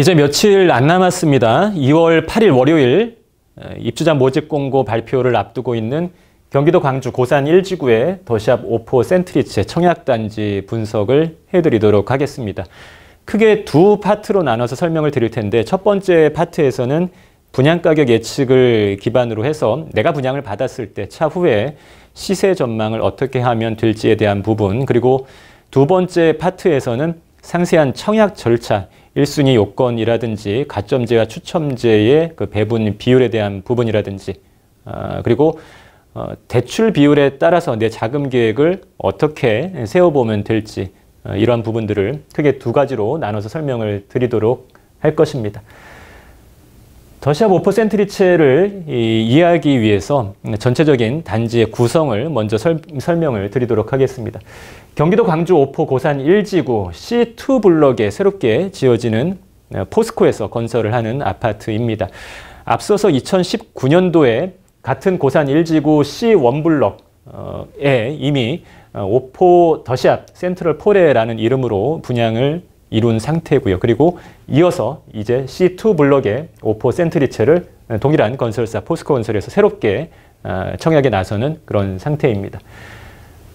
이제 며칠 안 남았습니다. 2월 8일 월요일 입주자 모집 공고 발표를 앞두고 있는 경기도 광주 고산 1지구의 더샵 오포 센트리치 청약단지 분석을 해드리도록 하겠습니다. 크게 두 파트로 나눠서 설명을 드릴 텐데 첫 번째 파트에서는 분양 가격 예측을 기반으로 해서 내가 분양을 받았을 때 차후에 시세 전망을 어떻게 하면 될지에 대한 부분 그리고 두 번째 파트에서는 상세한 청약 절차 1순위 요건이라든지 가점제와 추첨제의 그 배분 비율에 대한 부분이라든지 아, 그리고 어, 대출 비율에 따라서 내 자금 계획을 어떻게 세워보면 될지 어, 이러한 부분들을 크게 두 가지로 나눠서 설명을 드리도록 할 것입니다. 더샵 오퍼 센트리체를 이해하기 위해서 전체적인 단지의 구성을 먼저 설, 설명을 드리도록 하겠습니다. 경기도 광주 오포 고산 1지구 C2 블럭에 새롭게 지어지는 어, 포스코에서 건설을 하는 아파트입니다. 앞서서 2019년도에 같은 고산 1지구 C1 블럭에 이미 어, 오포 더샵 센트럴 포레라는 이름으로 분양을 이룬 상태고요. 그리고 이어서 이제 C2 블럭의 오포 센트리체를 동일한 건설사 포스코 건설에서 새롭게 어, 청약에 나서는 그런 상태입니다.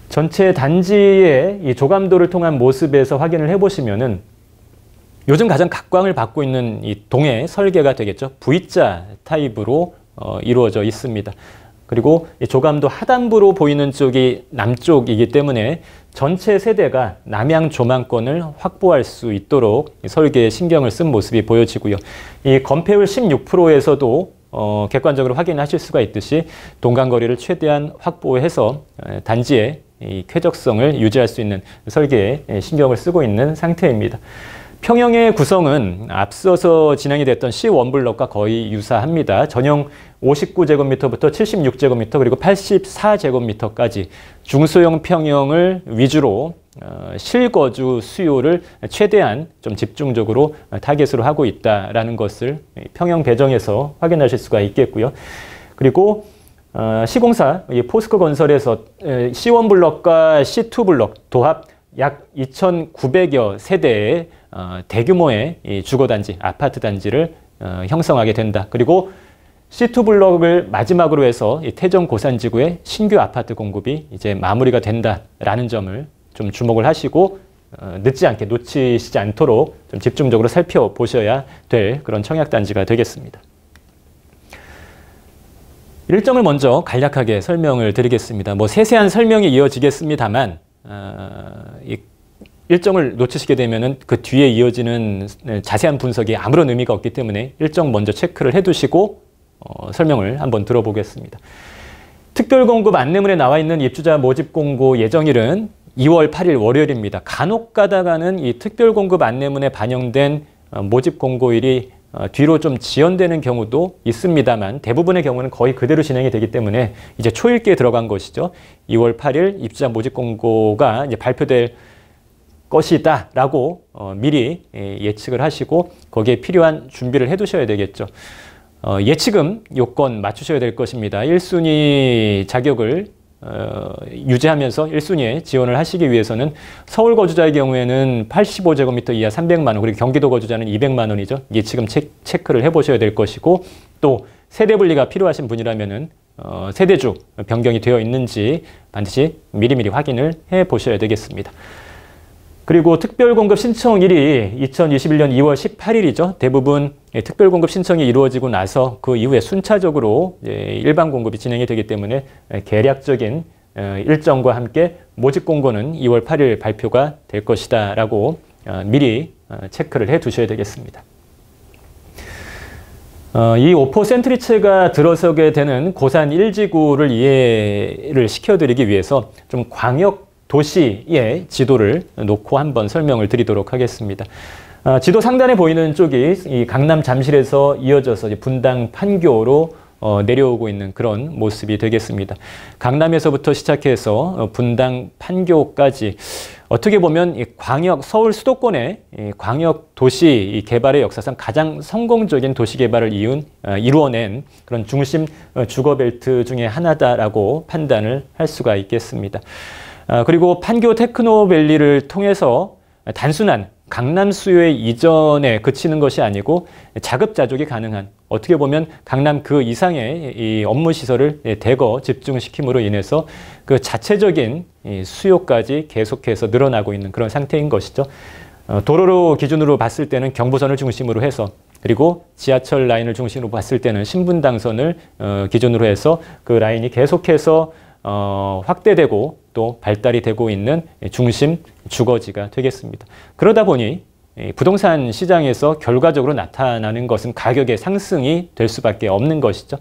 전체 단지의 이 조감도를 통한 모습에서 확인을 해보시면은 요즘 가장 각광을 받고 있는 이 동해 설계가 되겠죠. V자 타입으로 어, 이루어져 있습니다. 그리고 조감도 하단부로 보이는 쪽이 남쪽이기 때문에 전체 세대가 남양 조망권을 확보할 수 있도록 설계에 신경을 쓴 모습이 보여지고요. 이 건폐율 16%에서도 어, 객관적으로 확인하실 수가 있듯이 동간거리를 최대한 확보해서 단지의 이 쾌적성을 유지할 수 있는 설계에 신경을 쓰고 있는 상태입니다. 평형의 구성은 앞서서 진행이 됐던 C1 블럭과 거의 유사합니다. 전용 59제곱미터부터 76제곱미터 그리고 84제곱미터까지 중소형 평형을 위주로 어, 실거주 수요를 최대한 좀 집중적으로 타겟으로 하고 있다라는 것을 평형 배정에서 확인하실 수가 있겠고요. 그리고 어, 시공사 포스코 건설에서 C1 블럭과 C2 블럭 도합 약 2,900여 세대의 어, 대규모의 주거단지, 아파트 단지를 어, 형성하게 된다. 그리고 C2 블럭을 마지막으로 해서 태정 고산지구의 신규 아파트 공급이 이제 마무리가 된다라는 점을 좀 주목을 하시고 어, 늦지 않게 놓치시지 않도록 좀 집중적으로 살펴보셔야 될 그런 청약단지가 되겠습니다. 일정을 먼저 간략하게 설명을 드리겠습니다. 뭐 세세한 설명이 이어지겠습니다만 어, 이 일정을 놓치시게 되면 그 뒤에 이어지는 자세한 분석이 아무런 의미가 없기 때문에 일정 먼저 체크를 해두시고 어, 설명을 한번 들어보겠습니다. 특별공급 안내문에 나와 있는 입주자 모집 공고 예정일은 2월 8일 월요일입니다. 간혹 가다가는 이 특별공급 안내문에 반영된 어, 모집 공고일이 어, 뒤로 좀 지연되는 경우도 있습니다만 대부분의 경우는 거의 그대로 진행이 되기 때문에 이제 초읽기에 들어간 것이죠. 2월 8일 입주자 모집 공고가 이제 발표될 것이다 라고 어, 미리 예, 예측을 하시고 거기에 필요한 준비를 해두셔야 되겠죠. 어, 예치금 요건 맞추셔야 될 것입니다. 1순위 자격을 어, 유지하면서 1순위에 지원을 하시기 위해서는 서울 거주자의 경우에는 85제곱미터 이하 300만 원, 그리고 경기도 거주자는 200만 원이죠. 예치금 체, 체크를 해보셔야 될 것이고 또 세대 분리가 필요하신 분이라면은 어, 세대주 변경이 되어 있는지 반드시 미리미리 확인을 해 보셔야 되겠습니다. 그리고 특별공급 신청일이 2021년 2월 18일이죠. 대부분 특별공급 신청이 이루어지고 나서 그 이후에 순차적으로 일반 공급이 진행이 되기 때문에 계략적인 어, 일정과 함께 모집 공고는 2월 8일 발표가 될 것이다 라고 어, 미리 어, 체크를 해 두셔야 되겠습니다. 이 오포 센트리체가 들어서게 되는 고산 1지구를 이해를 시켜드리기 위해서 좀 광역 도시의 지도를 놓고 한번 설명을 드리도록 하겠습니다. 아, 지도 상단에 보이는 쪽이 이 강남 잠실에서 이어져서 분당 판교로 어, 내려오고 있는 그런 모습이 되겠습니다. 강남에서부터 시작해서 어, 분당 판교까지 어떻게 보면 이 광역 서울 수도권의 이 광역 도시 개발의 역사상 가장 성공적인 도시 개발을 이룬 어, 이루어낸 그런 중심 어, 주거 벨트 중에 하나다라고 판단을 할 수가 있겠습니다. 어, 그리고 판교 테크노밸리를 통해서 단순한 강남 수요의 이전에 그치는 것이 아니고 자급자족이 가능한 어떻게 보면 강남 그 이상의 이 업무 시설을 대거 집중시킴으로 인해서 그 자체적인 수요까지 계속해서 늘어나고 있는 그런 상태인 것이죠. 어, 도로로 기준으로 봤을 때는 경부선을 중심으로 해서 그리고 지하철 라인을 중심으로 봤을 때는 신분당선을 어, 기준으로 해서 그 라인이 계속해서 어, 확대되고 또 발달이 되고 있는 중심 주거지가 되겠습니다. 그러다 보니 부동산 시장에서 결과적으로 나타나는 것은 가격의 상승이 될 수밖에 없는 것이죠.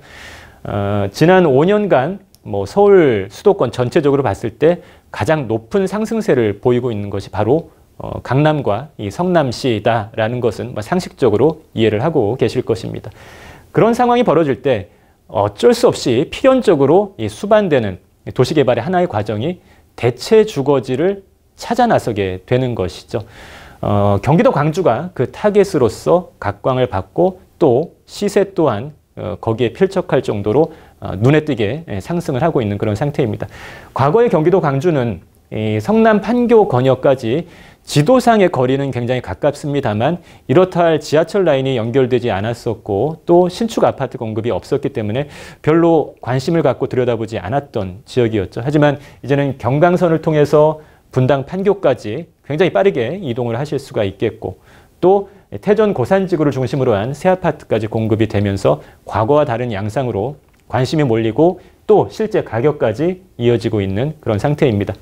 어, 지난 5년간 뭐 서울 수도권 전체적으로 봤을 때 가장 높은 상승세를 보이고 있는 것이 바로 어, 강남과 이 성남시다라는 것은 뭐 상식적으로 이해를 하고 계실 것입니다. 그런 상황이 벌어질 때 어쩔 수 없이 필연적으로 이 수반되는 도시개발의 하나의 과정이 대체 주거지를 찾아 나서게 되는 것이죠. 어, 경기도 광주가 그 타겟으로서 각광을 받고 또 시세 또한 어, 거기에 필적할 정도로 어, 눈에 띄게 예, 상승을 하고 있는 그런 상태입니다. 과거의 경기도 광주는 이 성남 판교 건역까지 지도상의 거리는 굉장히 가깝습니다만 이렇다 할 지하철 라인이 연결되지 않았었고 또 신축 아파트 공급이 없었기 때문에 별로 관심을 갖고 들여다보지 않았던 지역이었죠. 하지만 이제는 경강선을 통해서 분당 판교까지 굉장히 빠르게 이동을 하실 수가 있겠고 또 태전 고산지구를 중심으로 한 새 아파트까지 공급이 되면서 과거와 다른 양상으로 관심이 몰리고 또 실제 가격까지 이어지고 있는 그런 상태입니다.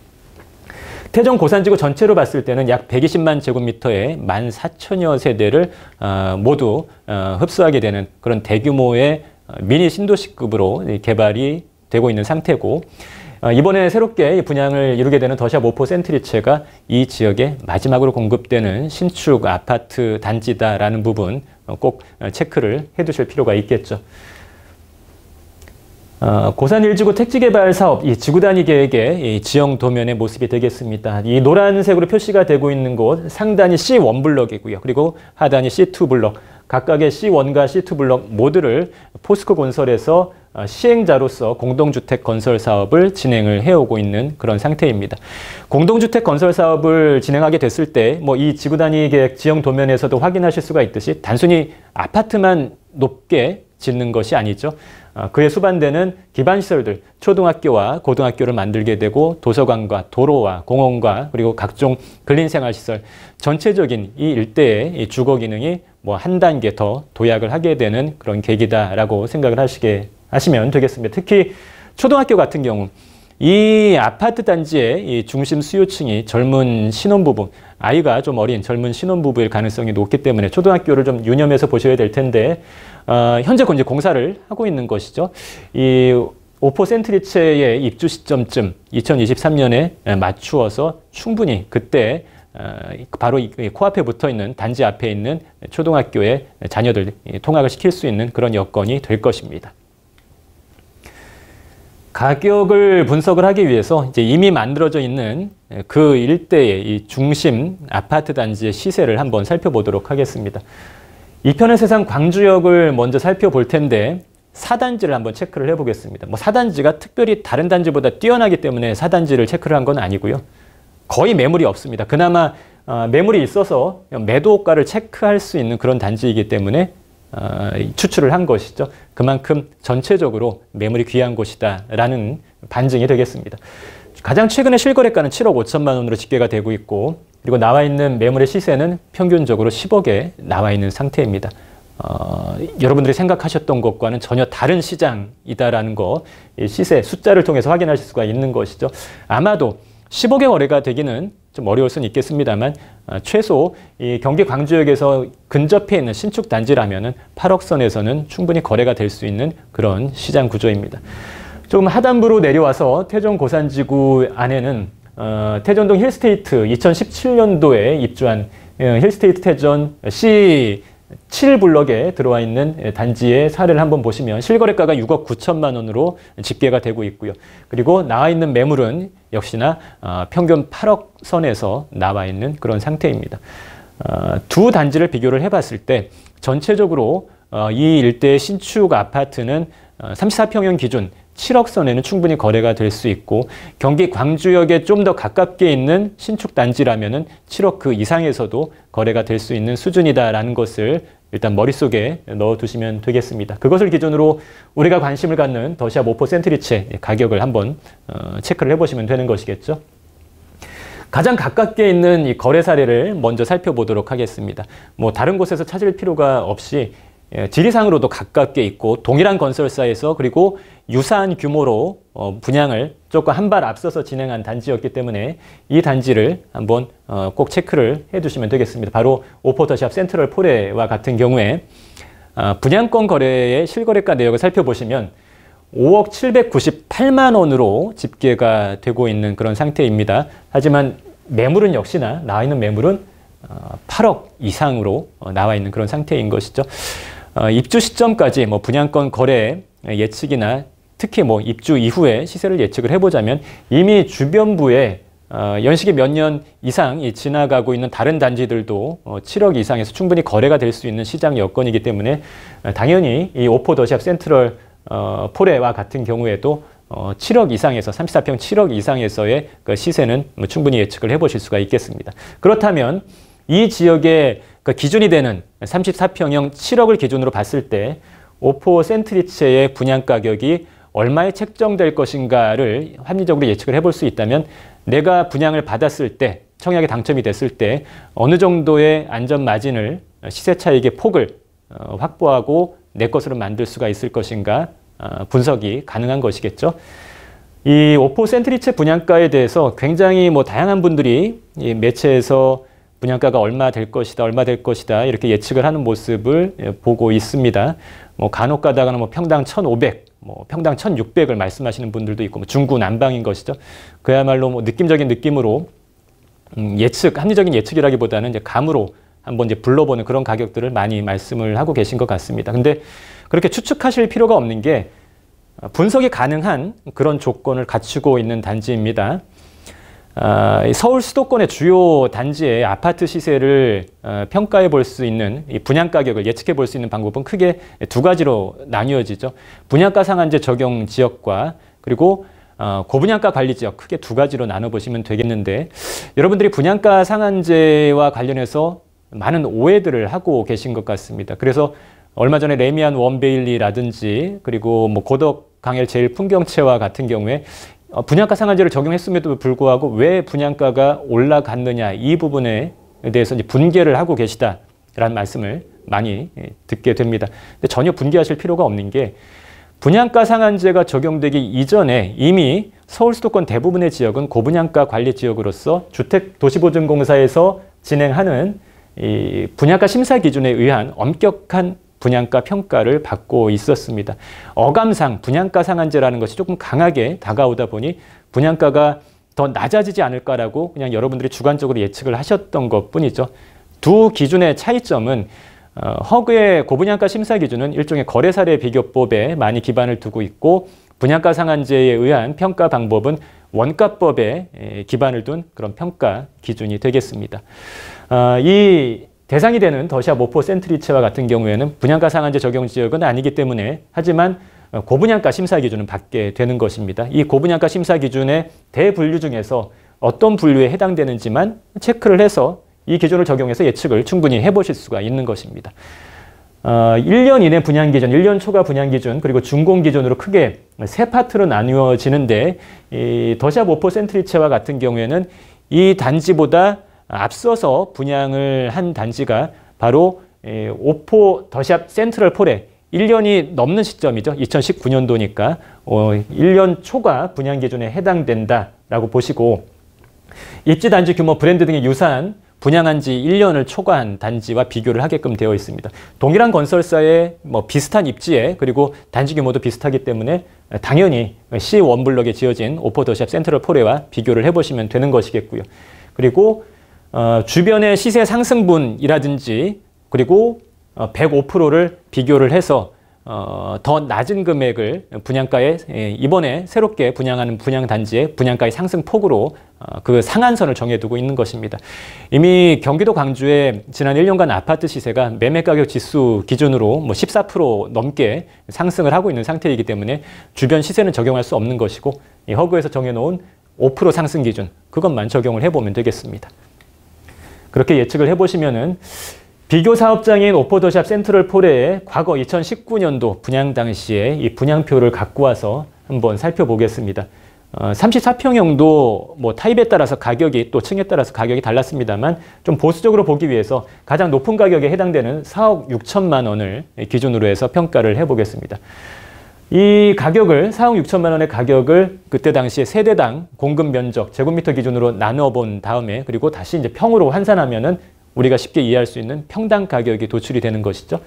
태종 고산지구 전체로 봤을 때는 약 120만 제곱미터의 14,000여 세대를 어, 모두 어, 흡수하게 되는 그런 대규모의 어, 미니 신도시급으로 개발이 되고 있는 상태고 이번에 새롭게 분양을 이루게 되는 더샵 오포 센트리체가 이 지역에 마지막으로 공급되는 신축 아파트 단지다라는 부분 꼭 체크를 해두실 필요가 있겠죠. 어, 고산 일지구 택지개발 사업 이 지구 단위 계획의 이 지형 도면의 모습이 되겠습니다. 이 노란색으로 표시가 되고 있는 곳 상단이 C1 블럭이고요. 그리고 하단이 C2 블럭. 각각의 C1과 C2 블럭 모두를 포스코 건설에서 어, 시행자로서 공동주택 건설 사업을 진행을 해오고 있는 그런 상태입니다. 공동주택 건설 사업을 진행하게 됐을 때 뭐 이 지구 단위 계획 지형 도면에서도 확인하실 수가 있듯이 단순히 아파트만 높게 짓는 것이 아니죠. 아, 그에 수반되는 기반시설들, 초등학교와 고등학교를 만들게 되고 도서관과 도로와 공원과 그리고 각종 근린생활시설, 전체적인 이 일대의 주거 기능이 뭐 한 단계 더 도약을 하게 되는 그런 계기다라고 생각을 하시게 하시면 되겠습니다. 특히 초등학교 같은 경우 이 아파트 단지의 이 중심 수요층이 젊은 신혼부부, 아이가 좀 어린 젊은 신혼부부일 가능성이 높기 때문에 초등학교를 좀 유념해서 보셔야 될 텐데 어, 현재 이제 공사를 하고 있는 것이죠. 이 오포 센트리체의 입주 시점쯤 2023년에 맞추어서 충분히 그때 어, 바로 코앞에 붙어 있는 단지 앞에 있는 초등학교의 자녀들 통학을 시킬 수 있는 그런 여건이 될 것입니다. 가격을 분석을 하기 위해서 이제 이미 만들어져 있는 그 일대의 이 중심 아파트 단지의 시세를 한번 살펴보도록 하겠습니다. 이편의 세상 광주역을 먼저 살펴볼 텐데 사단지를 한번 체크를 해보겠습니다. 뭐 사단지가 특별히 다른 단지보다 뛰어나기 때문에 사단지를 체크를 한 건 아니고요. 거의 매물이 없습니다. 그나마 어, 매물이 있어서 매도가를 체크할 수 있는 그런 단지이기 때문에 어, 추출을 한 것이죠. 그만큼 전체적으로 매물이 귀한 곳이다라는 반증이 되겠습니다. 가장 최근에 실거래가는 7억 5천만 원으로 집계가 되고 있고 그리고 나와 있는 매물의 시세는 평균적으로 10억에 나와 있는 상태입니다. 어, 여러분들이 생각하셨던 것과는 전혀 다른 시장이다라는 거 시세 숫자를 통해서 확인하실 수가 있는 것이죠. 아마도 10억의 거래가 되기는 좀 어려울 수는 있겠습니다만 어, 최소 이 경기 광주역에서 근접해 있는 신축 단지라면은 8억 선에서는 충분히 거래가 될 수 있는 그런 시장 구조입니다. 조금 하단부로 내려와서 태종 고산지구 안에는 어, 태전동 힐스테이트 2017년도에 입주한 어, 힐스테이트 태전 C 7블럭에 들어와 있는 단지의 사례를 한번 보시면 실거래가가 6억 9천만 원으로 집계가 되고 있고요. 그리고 나와 있는 매물은 역시나 어, 평균 8억 선에서 나와 있는 그런 상태입니다. 어, 두 단지를 비교를 해봤을 때 전체적으로 어, 이 일대의 신축 아파트는 34평형 기준 7억 선에는 충분히 거래가 될 수 있고 경기 광주역에 좀 더 가깝게 있는 신축 단지라면은 7억 그 이상에서도 거래가 될 수 있는 수준이다라는 것을 일단 머릿속에 넣어두시면 되겠습니다. 그것을 기준으로 우리가 관심을 갖는 더시아 모포 센트리체 가격을 한번 어, 체크를 해보시면 되는 것이겠죠. 가장 가깝게 있는 이 거래 사례를 먼저 살펴보도록 하겠습니다. 뭐 다른 곳에서 찾을 필요가 없이 예, 지리상으로도 가깝게 있고 동일한 건설사에서 그리고 유사한 규모로 어, 분양을 조금 한 발 앞서서 진행한 단지였기 때문에 이 단지를 한번 어, 꼭 체크를 해두시면 되겠습니다. 바로 오포터샵 센트럴 포레와 같은 경우에 어, 분양권 거래의 실거래가 내역을 살펴보시면 5억 798만 원으로 집계가 되고 있는 그런 상태입니다. 하지만 매물은 역시나 나와 있는 매물은 8억 이상으로 나와 있는 그런 상태인 것이죠. 입주 시점까지 뭐 분양권 거래 예측이나 특히 뭐 입주 이후에 시세를 예측을 해보자면 이미 주변부에 어, 연식이 몇 년 이상 지나가고 있는 다른 단지들도 어, 7억 이상에서 충분히 거래가 될 수 있는 시장 여건이기 때문에 어, 당연히 이 오포 더샵 센트럴 어, 포레와 같은 경우에도 어, 7억 이상에서 34평 7억 이상에서의 그 시세는 뭐 충분히 예측을 해보실 수가 있겠습니다. 그렇다면 이 지역의 그 기준이 되는 34평형 7억을 기준으로 봤을 때 오포 센트리체의 분양 가격이 얼마에 책정될 것인가를 합리적으로 예측을 해볼 수 있다면 내가 분양을 받았을 때 청약에 당첨이 됐을 때 어느 정도의 안전 마진을 시세 차익의 폭을 어, 확보하고 내 것으로 만들 수가 있을 것인가 어, 분석이 가능한 것이겠죠. 이 오포 센트리체 분양가에 대해서 굉장히 뭐 다양한 분들이 이 매체에서 분양가가 얼마 될 것이다, 얼마 될 것이다 이렇게 예측을 하는 모습을 예, 보고 있습니다. 뭐 간혹 가다가는 뭐 평당 1,500, 뭐 평당 1,600을 말씀하시는 분들도 있고 뭐 중구 난방인 것이죠. 그야말로 뭐 느낌적인 느낌으로 음, 예측, 합리적인 예측이라기보다는 이제 감으로 한번 이제 불러보는 그런 가격들을 많이 말씀을 하고 계신 것 같습니다. 근데 그렇게 추측하실 필요가 없는 게 분석이 가능한 그런 조건을 갖추고 있는 단지입니다. 아, 서울 수도권의 주요 단지의 아파트 시세를 어, 평가해 볼 수 있는 분양 가격을 예측해 볼 수 있는 방법은 크게 두 가지로 나뉘어지죠. 분양가 상한제 적용 지역과 그리고 어, 고분양가 관리 지역 크게 두 가지로 나눠 보시면 되겠는데 여러분들이 분양가 상한제와 관련해서 많은 오해들을 하고 계신 것 같습니다. 그래서 얼마 전에 레미안 원베일리라든지 그리고 뭐 고덕 강엘 제일 풍경채와 같은 경우에 어, 분양가 상한제를 적용했음에도 불구하고 왜 분양가가 올라갔느냐 이 부분에 대해서 이제 분개를 하고 계시다라는 말씀을 많이 예, 듣게 됩니다. 근데 전혀 분개하실 필요가 없는 게 분양가 상한제가 적용되기 이전에 이미 서울 수도권 대부분의 지역은 고분양가 관리 지역으로서 주택도시보증공사에서 진행하는 이 분양가 심사 기준에 의한 엄격한 분양가 평가를 받고 있었습니다. 어감상 분양가 상한제라는 것이 조금 강하게 다가오다 보니 분양가가 더 낮아지지 않을까라고 그냥 여러분들이 주관적으로 예측을 하셨던 것 뿐이죠. 두 기준의 차이점은 어, 허그의 고분양가 심사 기준은 일종의 거래 사례 비교법에 많이 기반을 두고 있고 분양가 상한제에 의한 평가 방법은 원가법에 기반을 둔 그런 평가 기준이 되겠습니다. 어, 이 대상이 되는 더시아 모포 센트리체와 같은 경우에는 분양가 상한제 적용 지역은 아니기 때문에 하지만 어, 고분양가 심사 기준은 받게 되는 것입니다. 이 고분양가 심사 기준의 대분류 중에서 어떤 분류에 해당되는지만 체크를 해서 이 기준을 적용해서 예측을 충분히 해보실 수가 있는 것입니다. 어, 1년 이내 분양 기준, 1년 초과 분양 기준, 그리고 준공 기준으로 크게 세 파트로 나누어지는데 이 더샵 오포 센트리체와 같은 경우에는 이 단지보다 앞서서 분양을 한 단지가 바로 오포 더샵 센트럴 폴에 1년이 넘는 시점이죠. 2019년도니까 어, 1년 초과 분양 기준에 해당된다라고 보시고 입지 단지 규모 브랜드 등의 유사한 분양한 지 1년을 초과한 단지와 비교를 하게끔 되어 있습니다. 동일한 건설사의 뭐 비슷한 입지에 그리고 단지 규모도 비슷하기 때문에 당연히 C 원블럭에 지어진 오포 더샵 센트럴 폴레와 비교를 해보시면 되는 것이겠고요. 그리고 어, 주변의 시세 상승분이라든지 그리고 105%를 비교를 해서 어, 더 낮은 금액을 분양가에 예, 이번에 새롭게 분양하는 분양 단지의 분양가의 상승 폭으로 어, 그 상한선을 정해두고 있는 것입니다. 이미 경기도 광주의 지난 1년간 아파트 시세가 매매 가격 지수 기준으로 뭐 14% 넘게 상승을 하고 있는 상태이기 때문에 주변 시세는 적용할 수 없는 것이고 이 허그에서 정해놓은 5% 상승 기준 그것만 적용을 해보면 되겠습니다. 그렇게 예측을 해보시면은 비교 사업장인 오포도샵 센트럴 포레의 과거 2019년도 분양 당시에 이 분양표를 갖고 와서 한번 살펴보겠습니다. 어, 34평형도 뭐 타입에 따라서 가격이 또 층에 따라서 가격이 달랐습니다만 좀 보수적으로 보기 위해서 가장 높은 가격에 해당되는 4억 6천만 원을 기준으로 해서 평가를 해보겠습니다. 이 가격을 4억 6천만 원의 가격을 그때 당시에 세대당 공급 면적 제곱미터 기준으로 나누어 본 다음에 그리고 다시 이제 평으로 환산하면은 우리가 쉽게 이해할 수 있는 평당 가격이 도출이 되는 것이죠.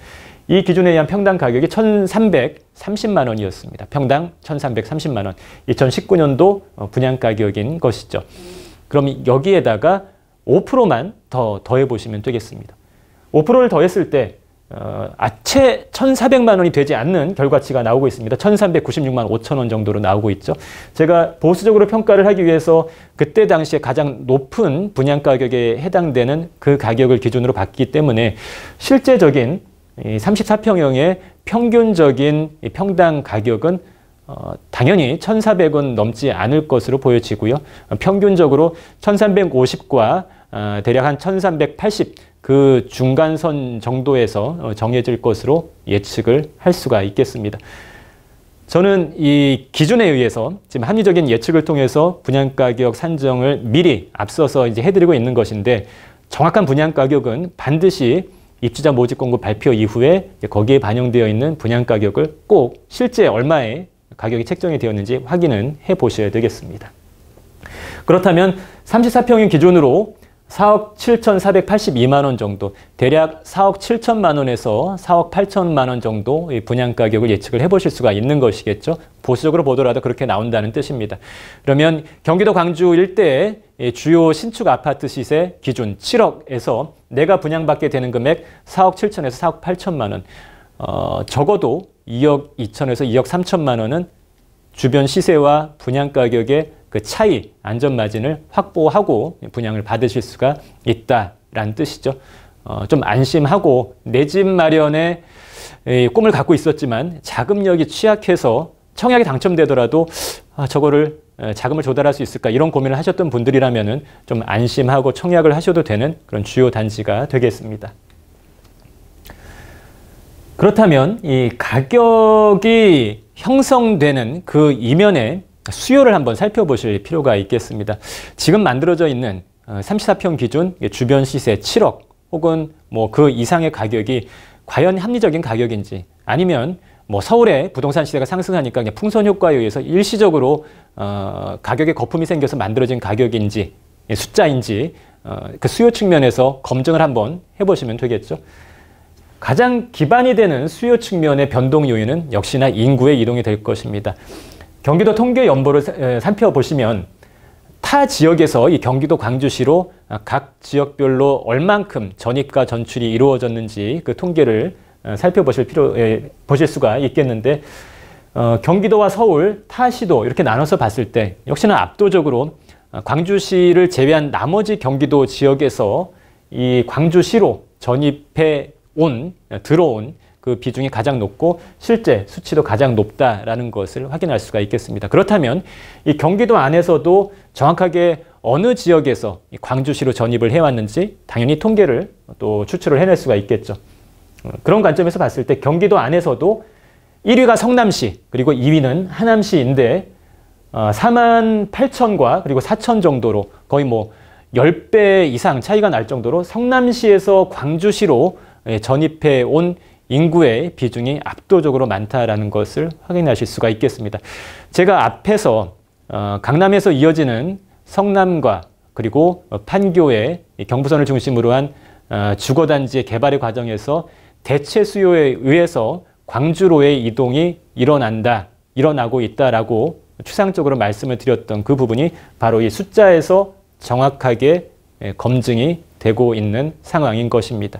이 기준에 의한 평당 가격이 1,330만 원이었습니다. 평당 1,330만 원. 2019년도 어, 분양 가격인 것이죠. 그럼 여기에다가 5%만 더 더해 보시면 되겠습니다. 5%를 더했을 때 어, 아채 1,400만 원이 되지 않는 결과치가 나오고 있습니다. 1,396만 5천 원 정도로 나오고 있죠. 제가 보수적으로 평가를 하기 위해서 그때 당시에 가장 높은 분양 가격에 해당되는 그 가격을 기준으로 봤기 때문에 실제적인 34평형의 평균적인 평당 가격은 어, 당연히 1,400원 넘지 않을 것으로 보여지고요. 평균적으로 1,350과 어, 대략 한 1,380, 그 중간선 정도에서 어, 정해질 것으로 예측을 할 수가 있겠습니다. 저는 이 기준에 의해서 지금 합리적인 예측을 통해서 분양가격 산정을 미리 앞서서 이제 해드리고 있는 것인데 정확한 분양가격은 반드시 입주자 모집 공고 발표 이후에 거기에 반영되어 있는 분양가격을 꼭 실제 얼마의 가격이 책정이 되었는지 확인은 해 보셔야 되겠습니다. 그렇다면 34평인 기준으로 4억 7,482만 원 정도, 대략 4억 7천만 원에서 4억 8천만 원 정도 분양 가격을 예측을 해보실 수가 있는 것이겠죠. 보수적으로 보더라도 그렇게 나온다는 뜻입니다. 그러면 경기도 광주 일대의 주요 신축 아파트 시세 기준 7억에서 내가 분양받게 되는 금액 4억 7천에서 4억 8천만 원, 어, 적어도 2억 2천에서 2억 3천만 원은 주변 시세와 분양 가격의 그 차이, 안전 마진을 확보하고 분양을 받으실 수가 있다라는 뜻이죠. 어, 좀 안심하고 내 집 마련에 꿈을 갖고 있었지만 자금력이 취약해서 청약이 당첨되더라도 아, 저거를 자금을 조달할 수 있을까 이런 고민을 하셨던 분들이라면 좀 안심하고 청약을 하셔도 되는 그런 주요 단지가 되겠습니다. 그렇다면 이 가격이 형성되는 그 이면에 수요를 한번 살펴보실 필요가 있겠습니다. 지금 만들어져 있는 34평 어, 기준 주변 시세 7억 혹은 뭐 그 이상의 가격이 과연 합리적인 가격인지 아니면 뭐 서울의 부동산 시세가 상승하니까 그냥 풍선 효과에 의해서 일시적으로 어, 가격에 거품이 생겨서 만들어진 가격인지 예, 숫자인지 어, 그 수요 측면에서 검증을 한번 해보시면 되겠죠. 가장 기반이 되는 수요 측면의 변동 요인은 역시나 인구의 이동이 될 것입니다. 경기도 통계 연보를 살펴보시면 타 지역에서 이 경기도 광주시로 각 지역별로 얼만큼 전입과 전출이 이루어졌는지 그 통계를 어, 살펴보실 필요 보실 수가 있겠는데 어, 경기도와 서울, 타 시도 이렇게 나눠서 봤을 때 역시나 압도적으로 어, 광주시를 제외한 나머지 경기도 지역에서 이 광주시로 전입해 온 들어온 그 비중이 가장 높고 실제 수치도 가장 높다라는 것을 확인할 수가 있겠습니다. 그렇다면 이 경기도 안에서도 정확하게 어느 지역에서 광주시로 전입을 해왔는지 당연히 통계를 또 추출을 해낼 수가 있겠죠. 어, 그런 관점에서 봤을 때 경기도 안에서도 1위가 성남시 그리고 2위는 하남시인데 4만 어, 8천과 그리고 4천 정도로 거의 뭐 10배 이상 차이가 날 정도로 성남시에서 광주시로 예, 전입해 온 인구의 비중이 압도적으로 많다라는 것을 확인하실 수가 있겠습니다. 제가 앞에서 어, 강남에서 이어지는 성남과 그리고 판교의 경부선을 중심으로 한 어, 주거단지의 개발의 과정에서 대체 수요에 의해서 광주로의 이동이 일어난다, 일어나고 있다라고 추상적으로 말씀을 드렸던 그 부분이 바로 이 숫자에서 정확하게 예, 검증이 되고 있는 상황인 것입니다.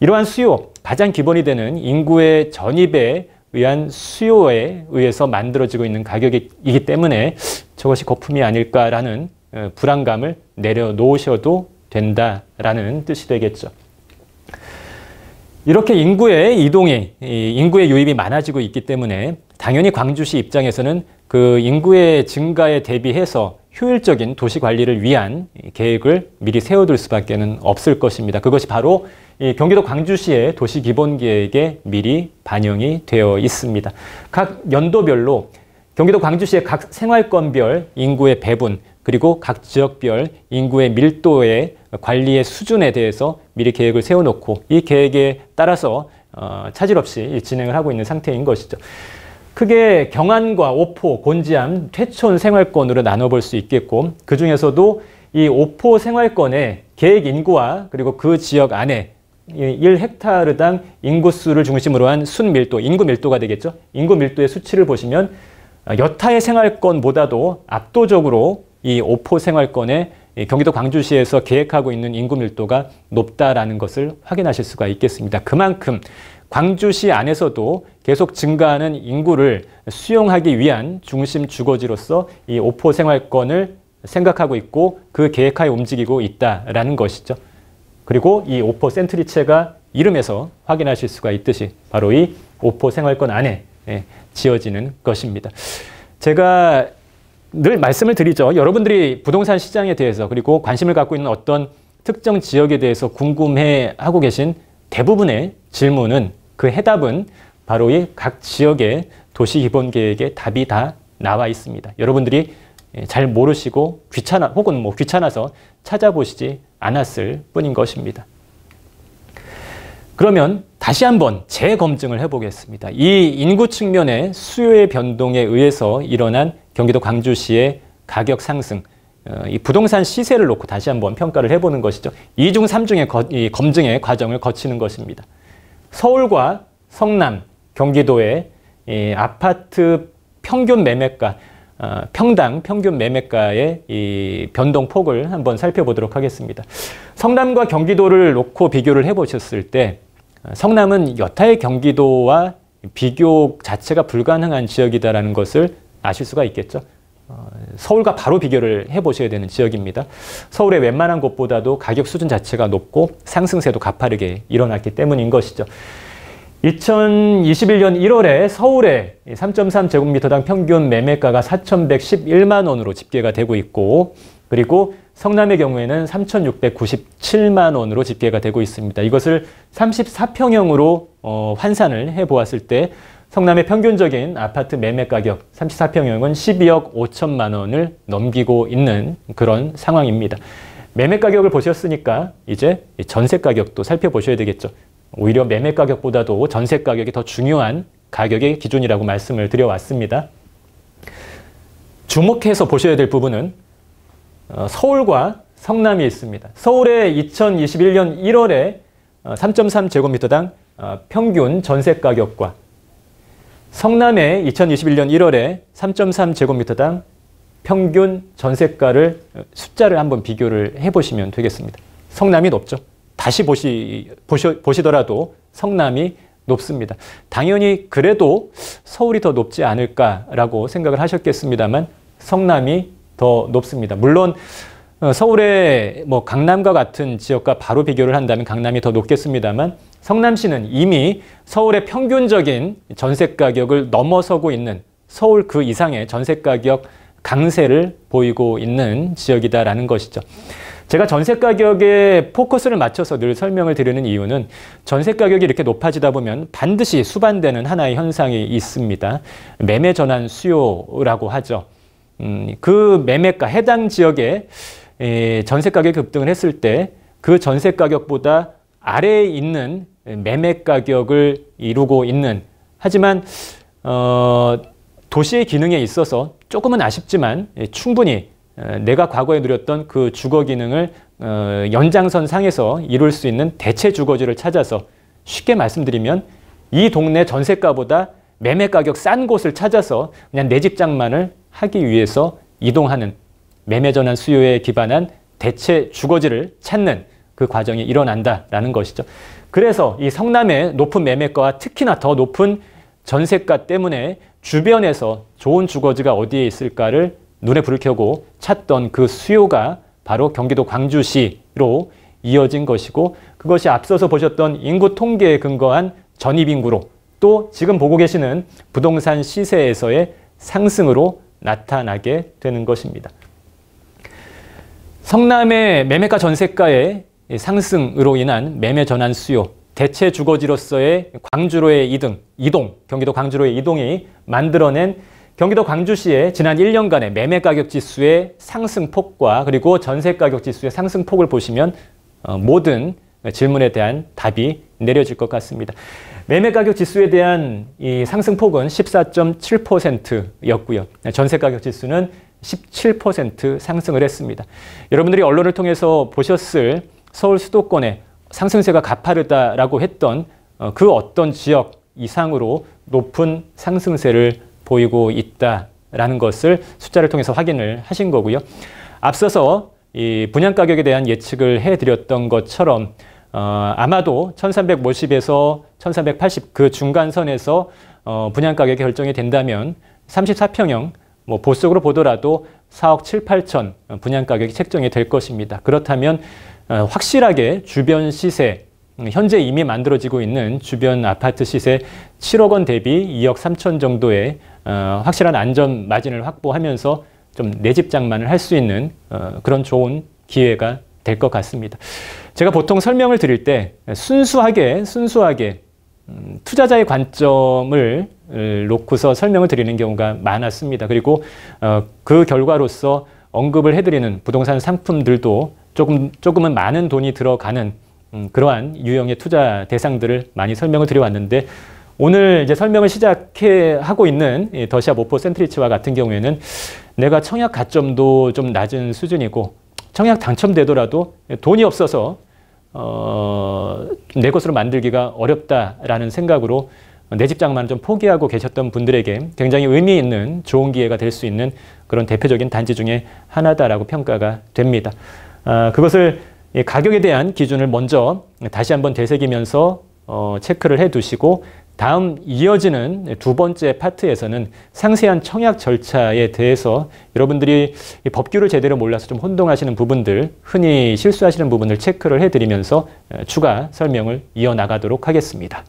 이러한 수요, 가장 기본이 되는 인구의 전입에 의한 수요에 의해서 만들어지고 있는 가격이기 때문에 저것이 거품이 아닐까라는 어, 불안감을 내려놓으셔도 된다라는 뜻이 되겠죠. 이렇게 인구의 이동이, 인구의 유입이 많아지고 있기 때문에 당연히 광주시 입장에서는 그 인구의 증가에 대비해서 효율적인 도시 관리를 위한 계획을 미리 세워둘 수밖에 없을 것입니다. 그것이 바로 경기도 광주시의 도시 기본 계획에 미리 반영이 되어 있습니다. 각 연도별로 경기도 광주시의 각 생활권별 인구의 배분 그리고 각 지역별 인구의 밀도의 관리의 수준에 대해서 미리 계획을 세워놓고 이 계획에 따라서 어, 차질 없이 진행을 하고 있는 상태인 것이죠. 크게 경안과 오포, 곤지암, 퇴촌 생활권으로 나눠볼 수 있겠고 그 중에서도 이 오포 생활권의 계획 인구와 그리고 그 지역 안에 1헥타르당 인구수를 중심으로 한 순밀도, 인구 밀도가 되겠죠. 인구 밀도의 수치를 보시면 여타의 생활권보다도 압도적으로 이 오포 생활권의 경기도 광주시에서 계획하고 있는 인구 밀도가 높다라는 것을 확인하실 수가 있겠습니다. 그만큼 광주시 안에서도 계속 증가하는 인구를 수용하기 위한 중심 주거지로서 이 오포 생활권을 생각하고 있고 그 계획하에 움직이고 있다라는 것이죠. 그리고 이 오포 센트리체가 이름에서 확인하실 수가 있듯이 바로 이 오포 생활권 안에 예, 지어지는 것입니다. 제가 늘 말씀을 드리죠. 여러분들이 부동산 시장에 대해서 그리고 관심을 갖고 있는 어떤 특정 지역에 대해서 궁금해 하고 계신 대부분의 질문은 그 해답은 바로 이 각 지역의 도시 기본 계획에 답이 다 나와 있습니다. 여러분들이 잘 모르시고 귀찮아 혹은 뭐 귀찮아서 찾아보시지 않았을 뿐인 것입니다. 그러면 다시 한번 재검증을 해보겠습니다. 이 인구 측면의 수요의 변동에 의해서 일어난 경기도 광주시의 가격 상승, 어, 이 부동산 시세를 놓고 다시 한번 평가를 해보는 것이죠. 이중 삼중의 검증의 과정을 거치는 것입니다. 서울과 성남, 경기도의 아파트 평균 매매가, 어, 평당 평균 매매가의 이 변동폭을 한번 살펴보도록 하겠습니다. 성남과 경기도를 놓고 비교를 해보셨을 때 성남은 여타의 경기도와 비교 자체가 불가능한 지역이다라는 것을 아실 수가 있겠죠. 어, 서울과 바로 비교를 해보셔야 되는 지역입니다. 서울의 웬만한 곳보다도 가격 수준 자체가 높고 상승세도 가파르게 일어났기 때문인 것이죠. 2021년 1월에 서울의 3.3제곱미터당 평균 매매가가 4,111만 원으로 집계가 되고 있고 그리고 성남의 경우에는 3,697만 원으로 집계가 되고 있습니다. 이것을 34평형으로 어, 환산을 해보았을 때 성남의 평균적인 아파트 매매 가격 34평형은 12억 5천만 원을 넘기고 있는 그런 상황입니다. 매매 가격을 보셨으니까 이제 전세 가격도 살펴보셔야 되겠죠. 오히려 매매 가격보다도 전세 가격이 더 중요한 가격의 기준이라고 말씀을 드려왔습니다. 주목해서 보셔야 될 부분은 어, 서울과 성남이 있습니다. 서울의 2021년 1월에 3.3제곱미터당 어, 평균 전세 가격과 성남의 2021년 1월에 3.3제곱미터당 평균 전세가를 숫자를 한번 비교를 해보시면 되겠습니다. 성남이 높죠. 다시 보시, 보시, 보시더라도 성남이 높습니다. 당연히 그래도 서울이 더 높지 않을까라고 생각을 하셨겠습니다만 성남이 더 높습니다. 물론 어, 서울의 뭐 강남과 같은 지역과 바로 비교를 한다면 강남이 더 높겠습니다만 성남시는 이미 서울의 평균적인 전세 가격을 넘어서고 있는 서울 그 이상의 전세 가격 강세를 보이고 있는 지역이다라는 것이죠. 제가 전세 가격에 포커스를 맞춰서 늘 설명을 드리는 이유는 전세 가격이 이렇게 높아지다 보면 반드시 수반되는 하나의 현상이 있습니다. 매매 전환 수요라고 하죠. 음, 그 매매가 해당 지역에 전세 가격이 급등을 했을 때 그 전세 가격보다 아래에 있는 매매 가격을 이루고 있는 하지만 어, 도시의 기능에 있어서 조금은 아쉽지만 예, 충분히 어, 내가 과거에 누렸던 그 주거 기능을 어, 연장선 상에서 이룰 수 있는 대체 주거지를 찾아서 쉽게 말씀드리면 이 동네 전세가보다 매매 가격 싼 곳을 찾아서 그냥 내 집 장만을 하기 위해서 이동하는 매매 전환 수요에 기반한 대체 주거지를 찾는 그 과정이 일어난다라는 것이죠. 그래서 이 성남의 높은 매매가와 특히나 더 높은 전세가 때문에 주변에서 좋은 주거지가 어디에 있을까를 눈에 불을 켜고 찾던 그 수요가 바로 경기도 광주시로 이어진 것이고 그것이 앞서서 보셨던 인구 통계에 근거한 전입인구로 또 지금 보고 계시는 부동산 시세에서의 상승으로 나타나게 되는 것입니다. 성남의 매매가 전세가의 상승으로 인한 매매 전환 수요, 대체 주거지로서의 광주로의 이등, 이동, 경기도 광주로의 이동이 만들어낸 경기도 광주시의 지난 1년간의 매매 가격 지수의 상승폭과 그리고 전세 가격 지수의 상승폭을 보시면 어, 모든 질문에 대한 답이 내려질 것 같습니다. 매매 가격 지수에 대한 이 상승폭은 14.7%였고요. 전세 가격 지수는 17% 상승을 했습니다. 여러분들이 언론을 통해서 보셨을 서울 수도권의 상승세가 가파르다라고 했던 어, 그 어떤 지역 이상으로 높은 상승세를 보이고 있다라는 것을 숫자를 통해서 확인을 하신 거고요. 앞서서 이 분양 가격에 대한 예측을 해드렸던 것처럼 어, 아마도 1350에서 1380 그 중간선에서 어, 분양 가격이 결정이 된다면 34평형 뭐 보석으로 보더라도 4억 7, 8천 분양 가격이 책정이 될 것입니다. 그렇다면 어, 확실하게 주변 시세 음, 현재 이미 만들어지고 있는 주변 아파트 시세 7억 원 대비 2억 3천 정도의 어, 확실한 안전 마진을 확보하면서 좀 내집 장만을 할 수 있는 어, 그런 좋은 기회가 될 것 같습니다. 제가 보통 설명을 드릴 때 순수하게 순수하게 음, 투자자의 관점을 놓고서 설명을 드리는 경우가 많았습니다. 그리고 어, 그 결과로서 언급을 해드리는 부동산 상품들도 조금 조금은 많은 돈이 들어가는 음, 그러한 유형의 투자 대상들을 많이 설명을 드려왔는데 오늘 이제 설명을 시작해 하고 있는 더시아 모포 센트리치와 같은 경우에는 내가 청약 가점도 좀 낮은 수준이고 청약 당첨되더라도 돈이 없어서 어, 내 것으로 만들기가 어렵다라는 생각으로 내 집장만 좀 포기하고 계셨던 분들에게 굉장히 의미 있는 좋은 기회가 될 수 있는 그런 대표적인 단지 중에 하나다라고 평가가 됩니다. 아, 그것을 가격에 대한 기준을 먼저 다시 한번 되새기면서 어, 체크를 해 두시고 다음 이어지는 두 번째 파트에서는 상세한 청약 절차에 대해서 여러분들이 법규를 제대로 몰라서 좀 혼동하시는 부분들, 흔히 실수하시는 부분을 체크를 해드리면서 추가 설명을 이어나가도록 하겠습니다.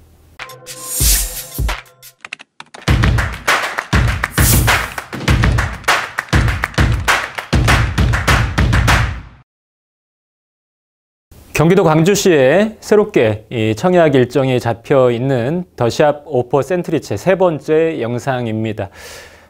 경기도 광주시에 새롭게 이 청약 일정이 잡혀 있는 더샵 오퍼 센트리체 세 번째 영상입니다.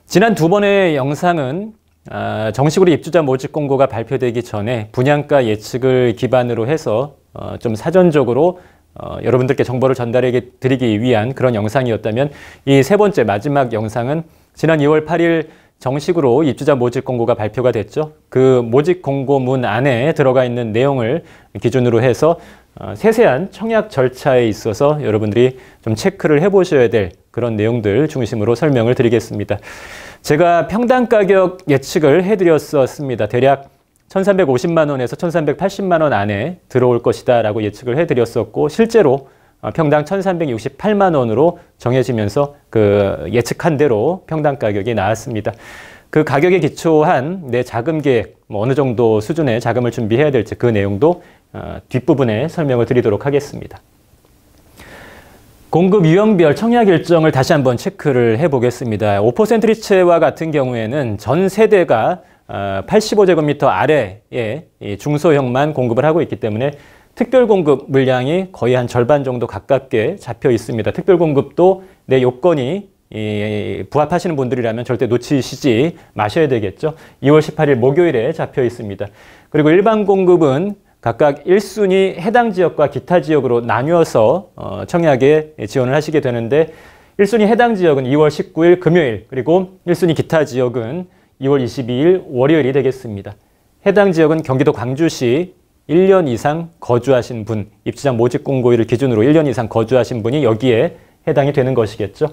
지난 두 번의 영상은 아, 정식으로 입주자 모집 공고가 발표되기 전에 분양가 예측을 기반으로 해서 어, 좀 사전적으로 어, 여러분들께 정보를 전달해 드리기 위한 그런 영상이었다면 이 세 번째 마지막 영상은 지난 2월 8일 정식으로 입주자 모집 공고가 발표가 됐죠. 그 모집 공고문 안에 들어가 있는 내용을 기준으로 해서 어, 세세한 청약 절차에 있어서 여러분들이 좀 체크를 해보셔야 될 그런 내용들 중심으로 설명을 드리겠습니다. 제가 평당 가격 예측을 해드렸었습니다. 대략 1350만 원에서 1380만 원 안에 들어올 것이다 라고 예측을 해드렸었고 실제로 어, 평당 1,368만 원으로 정해지면서 그 예측한 대로 평당 가격이 나왔습니다. 그 가격에 기초한 내 자금 계획, 뭐 어느 정도 수준의 자금을 준비해야 될지 그 내용도 어, 뒷부분에 설명을 드리도록 하겠습니다. 공급 유형별 청약 일정을 다시 한번 체크를 해보겠습니다. 5% 리체와 같은 경우에는 전 세대가 85제곱미터 어, 아래의 중소형만 공급을 하고 있기 때문에 특별 공급 물량이 거의 한 절반 정도 가깝게 잡혀 있습니다. 특별 공급도 내 요건이 부합하시는 분들이라면 절대 놓치시지 마셔야 되겠죠. 2월 18일 목요일에 잡혀 있습니다. 그리고 일반 공급은 각각 1순위 해당 지역과 기타 지역으로 나뉘어서 어, 청약에 지원을 하시게 되는데 1순위 해당 지역은 2월 19일 금요일 그리고 1순위 기타 지역은 2월 22일 월요일이 되겠습니다. 해당 지역은 경기도 광주시 1년 이상 거주하신 분, 입주장 모집 공고일을 기준으로 1년 이상 거주하신 분이 여기에 해당이 되는 것이겠죠.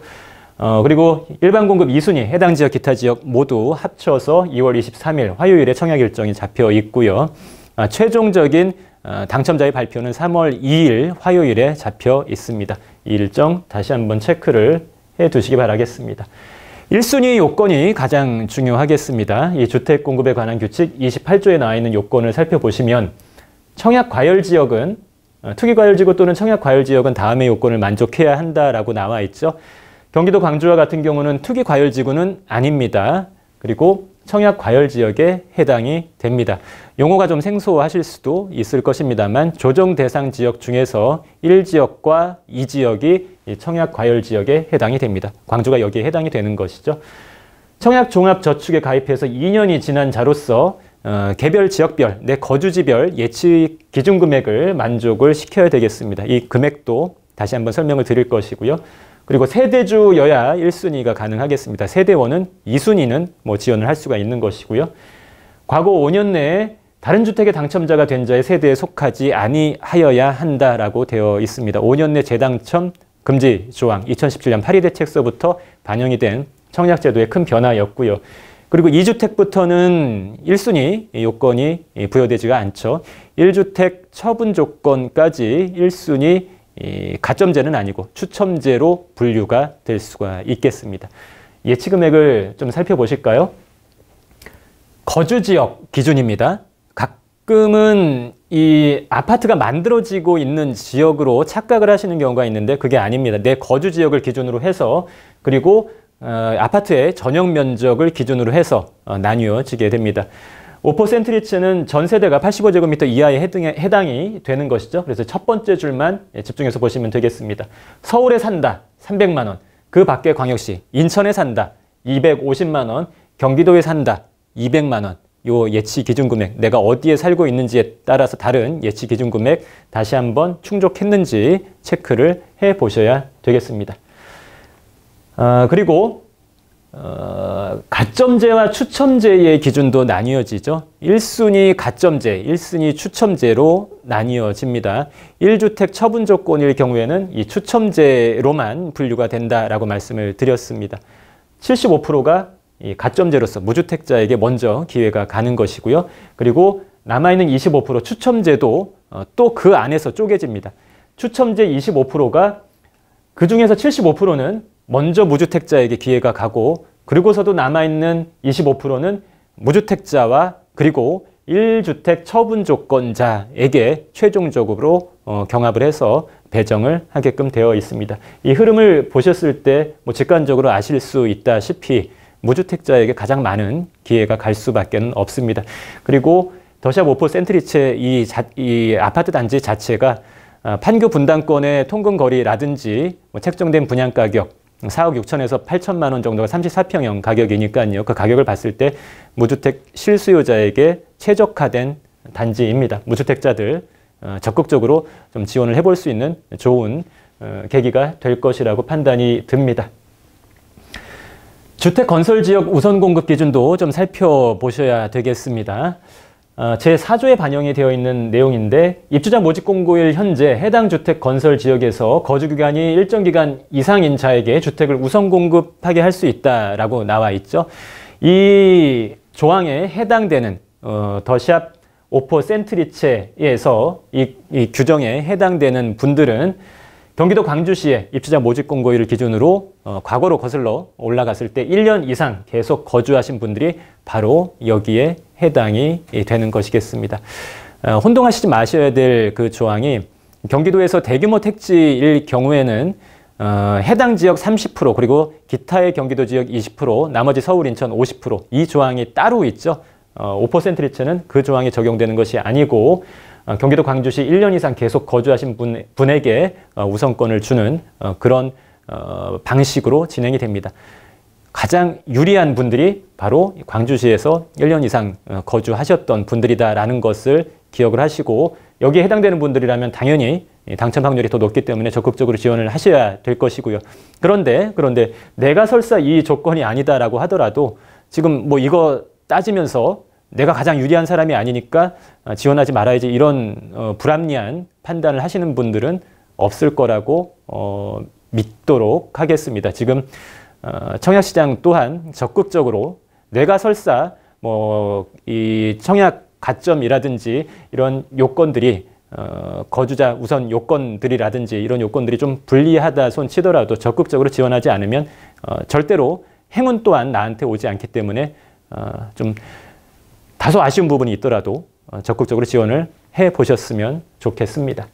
어, 그리고 일반 공급 2순위 해당 지역 기타 지역 모두 합쳐서 2월 23일 화요일에 청약 일정이 잡혀 있고요. 아, 최종적인 어, 당첨자의 발표는 3월 2일 화요일에 잡혀 있습니다. 이 일정 다시 한번 체크를 해 두시기 바라겠습니다. 1순위 요건이 가장 중요하겠습니다. 이 주택 공급에 관한 규칙 28조에 나와 있는 요건을 살펴보시면 청약 과열 지역은 어, 투기 과열 지구 또는 청약 과열 지역은 다음의 요건을 만족해야 한다라고 나와 있죠. 경기도 광주와 같은 경우는 투기 과열 지구는 아닙니다. 그리고 청약 과열 지역에 해당이 됩니다. 용어가 좀 생소하실 수도 있을 것입니다만 조정 대상 지역 중에서 1지역과 2지역이 청약 과열 지역에 해당이 됩니다. 광주가 여기에 해당이 되는 것이죠. 청약 종합 저축에 가입해서 2년이 지난 자로서 어, 개별 지역별, 내 거주지별 예치 기준 금액을 만족을 시켜야 되겠습니다. 이 금액도 다시 한번 설명을 드릴 것이고요. 그리고 세대주여야 1순위가 가능하겠습니다. 세대원은 2순위는 뭐 지원을 할 수가 있는 것이고요. 과거 5년 내에 다른 주택의 당첨자가 된 자의 세대에 속하지 아니하여야 한다라고 되어 있습니다. 5년 내 재당첨 금지 조항 2017년 파리 대책서부터 반영이 된 청약제도의 큰 변화였고요. 그리고 2주택부터는 1순위 요건이 부여되지가 않죠. 1주택 처분 조건까지 1순위 이 가점제는 아니고 추첨제로 분류가 될 수가 있겠습니다. 예치 금액을 좀 살펴보실까요? 거주 지역 기준입니다. 가끔은 이 아파트가 만들어지고 있는 지역으로 착각을 하시는 경우가 있는데 그게 아닙니다. 내 거주 지역을 기준으로 해서 그리고 어, 아파트의 전용 면적을 기준으로 해서 어, 나뉘어지게 됩니다. 5%리츠는 전 세대가 85제곱미터 이하에 해당이 되는 것이죠. 그래서 첫 번째 줄만 집중해서 보시면 되겠습니다. 서울에 산다 300만 원, 그 밖에 광역시, 인천에 산다 250만 원, 경기도에 산다 200만 원. 요 예치 기준 금액, 내가 어디에 살고 있는지에 따라서 다른 예치 기준 금액 다시 한번 충족했는지 체크를 해 보셔야 되겠습니다. 아, 그리고 어, 가점제와 추첨제의 기준도 나뉘어지죠. 1순위 가점제, 1순위 추첨제로 나뉘어집니다. 1주택 처분 조건일 경우에는 이 추첨제로만 분류가 된다라고 말씀을 드렸습니다. 75%가 이 가점제로서 무주택자에게 먼저 기회가 가는 것이고요. 그리고 남아있는 25% 추첨제도 어, 또 그 안에서 쪼개집니다. 추첨제 25%가 그 중에서 75%는 먼저 무주택자에게 기회가 가고 그리고서도 남아있는 25%는 무주택자와 그리고 1주택 처분 조건자에게 최종적으로 어, 경합을 해서 배정을 하게끔 되어 있습니다. 이 흐름을 보셨을 때 뭐 직관적으로 아실 수 있다시피 무주택자에게 가장 많은 기회가 갈 수밖에 없습니다. 그리고 더샵 오포 센트리체 이, 자, 이 아파트 단지 자체가 어, 판교 분당권의 통근 거리라든지 뭐 책정된 분양 가격 4억 6천에서 8천만 원 정도가 34평형 가격이니까요. 그 가격을 봤을 때 무주택 실수요자에게 최적화된 단지입니다. 무주택자들 어, 적극적으로 좀 지원을 해볼 수 있는 좋은 어, 계기가 될 것이라고 판단이 듭니다. 주택 건설 지역 우선 공급 기준도 좀 살펴보셔야 되겠습니다. 어, 제4조에 반영이 되어 있는 내용인데 입주자 모집 공고일 현재 해당 주택 건설 지역에서 거주 기간이 일정 기간 이상인 자에게 주택을 우선 공급하게 할 수 있다라고 나와 있죠. 이 조항에 해당되는 어, 더샵 오퍼 센트리체에서 이, 이 규정에 해당되는 분들은 경기도 광주시에 입주자 모집 공고일을 기준으로 어, 과거로 거슬러 올라갔을 때 1년 이상 계속 거주하신 분들이 바로 여기에 해당이 되는 것이겠습니다. 어, 혼동하시지 마셔야 될 그 조항이 경기도에서 대규모 택지일 경우에는 어, 해당 지역 30% 그리고 기타의 경기도 지역 20% 나머지 서울 인천 50%이 조항이 따로 있죠. 어, 5% 리츠는 그 조항이 적용되는 것이 아니고 어, 경기도 광주시 1년 이상 계속 거주하신 분, 분에게 어, 우선권을 주는 어, 그런 방식으로 진행이 됩니다. 가장 유리한 분들이 바로 광주시에서 1년 이상 거주하셨던 분들이다라는 것을 기억을 하시고 여기에 해당되는 분들이라면 당연히 당첨 확률이 더 높기 때문에 적극적으로 지원을 하셔야 될 것이고요. 그런데 그런데 내가 설사 이 조건이 아니다라고 하더라도 지금 뭐 이거 따지면서 내가 가장 유리한 사람이 아니니까 어, 지원하지 말아야지 이런 어, 불합리한 판단을 하시는 분들은 없을 거라고 어, 믿도록 하겠습니다. 지금 어, 청약시장 또한 적극적으로 내가 설사 뭐 이 청약 가점이라든지 이런 요건들이 어, 거주자 우선 요건들이라든지 이런 요건들이 좀 불리하다 손 치더라도 적극적으로 지원하지 않으면 어, 절대로 행운 또한 나한테 오지 않기 때문에 어, 좀 다소 아쉬운 부분이 있더라도 어, 적극적으로 지원을 해 보셨으면 좋겠습니다.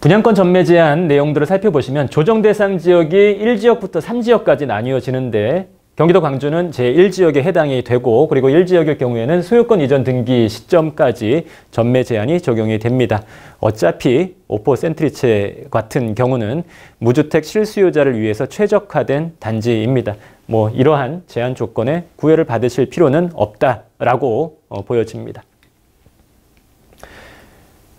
분양권 전매 제한 내용들을 살펴보시면 조정 대상 지역이 1지역부터 3지역까지 나뉘어지는데 경기도 광주는 제1지역에 해당이 되고 그리고 1지역의 경우에는 소유권 이전 등기 시점까지 전매 제한이 적용이 됩니다. 어차피 오포 센트리체 같은 경우는 무주택 실수요자를 위해서 최적화된 단지입니다. 뭐 이러한 제한 조건에 구애를 받으실 필요는 없다라고 어, 보여집니다.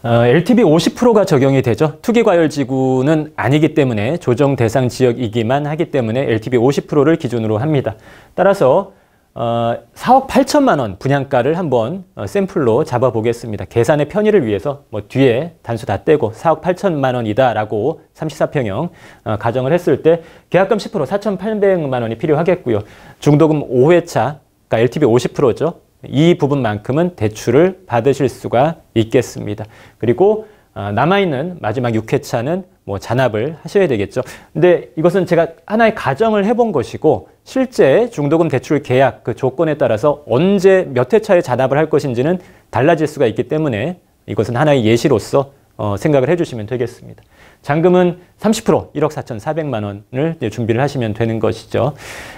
어, LTV 50%가 적용이 되죠. 투기과열지구는 아니기 때문에 조정 대상 지역이기만 하기 때문에 LTV 50%를 기준으로 합니다. 따라서 어, 4억 8천만 원 분양가를 한번 어, 샘플로 잡아보겠습니다. 계산의 편의를 위해서 뭐 뒤에 단수 다 떼고 4억 8천만 원이다라고 34평형 어, 가정을 했을 때 계약금 10% 4,800만 원이 필요하겠고요. 중도금 5회차, 그러니까 LTV 50%죠. 이 부분만큼은 대출을 받으실 수가 있겠습니다. 그리고 어, 남아있는 마지막 6회차는 뭐 잔압을 하셔야 되겠죠. 근데 이것은 제가 하나의 가정을 해본 것이고 실제 중도금 대출 계약 그 조건에 따라서 언제 몇 회차에 잔압을 할 것인지는 달라질 수가 있기 때문에 이것은 하나의 예시로서 어, 생각을 해주시면 되겠습니다. 잔금은 30% 1억 4,400만 원을 준비를 하시면 되는 것이죠.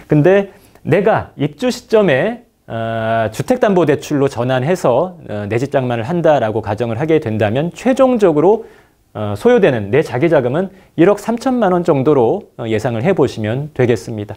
근데 내가 입주 시점에 어, 주택담보대출로 전환해서 어, 내 집 장만을 한다라고 가정을 하게 된다면 최종적으로 어, 소요되는 내 자기 자금은 1억 3천만 원 정도로 어, 예상을 해보시면 되겠습니다.